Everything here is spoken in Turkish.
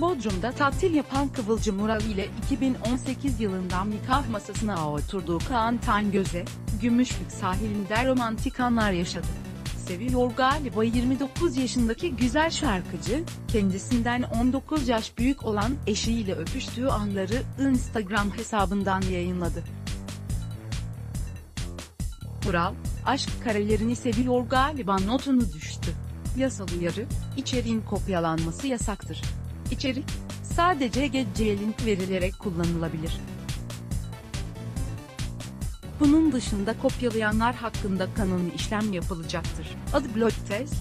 Bodrum'da tatil yapan Kıvılcım Ural ile 2018 yılından nikah masasına oturduğu Kaan Tangöze, Gümüşlük sahilinde romantik anlar yaşadı. Seviyor galiba 29 yaşındaki güzel şarkıcı, kendisinden 19 yaş büyük olan eşiyle öpüştüğü anları Instagram hesabından yayınladı. Ural, aşk karelerini seviyor galiba notunu düştü. Yasal uyarı, içeriğin kopyalanması yasaktır. İçerik, sadece geceye link verilerek kullanılabilir. Bunun dışında kopyalayanlar hakkında kanuni işlem yapılacaktır. Adı blog test,